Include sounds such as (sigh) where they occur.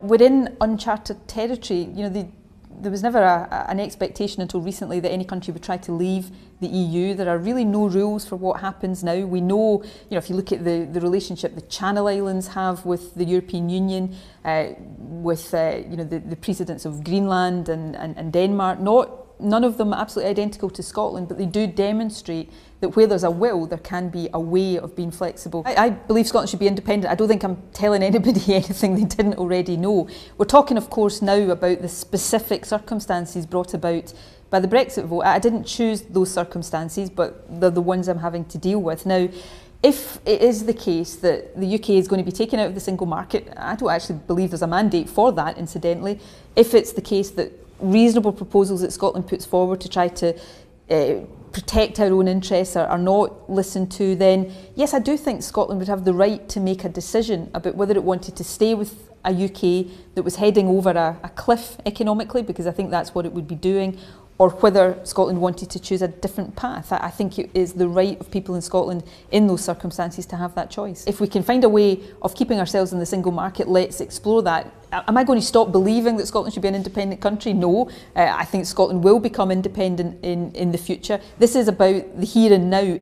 We're in uncharted territory. You know, the, there was never a, an expectation until recently that any country would try to leave the EU. There are really no rules for what happens now. We know, you know, if you look at the, the relationship the Channel Islands have with the European Union, uh, with, uh, you know, the, the precedents of Greenland and, and, and Denmark, not none of them are absolutely identical to Scotland, but they do demonstrate that where there's a will, there can be a way of being flexible. I, I believe Scotland should be independent. I don't think I'm telling (laughs) anybody anything they didn't already know. We're talking, of course, now about the specific circumstances brought about by the Brexit vote. I didn't choose those circumstances, but they're the ones I'm having to deal with. Now, if it is the case that the UK is going to be taken out of the single market, I don't actually believe there's a mandate for that, incidentally. If it's the case that reasonable proposals that Scotland puts forward to try to uh, protect our own interests are, are not listened to, then yes, I do think Scotland would have the right to make a decision about whether it wanted to stay with a UK that was heading over a, a cliff economically, because I think that's what it would be doing, or whether Scotland wanted to choose a different path. I, I think it is the right of people in Scotland in those circumstances to have that choice. If we can find a way of keeping ourselves in the single market, let's explore that. Am I going to stop believing that Scotland should be an independent country? No. Uh, I think Scotland will become independent in, in the future. This is about the here and now.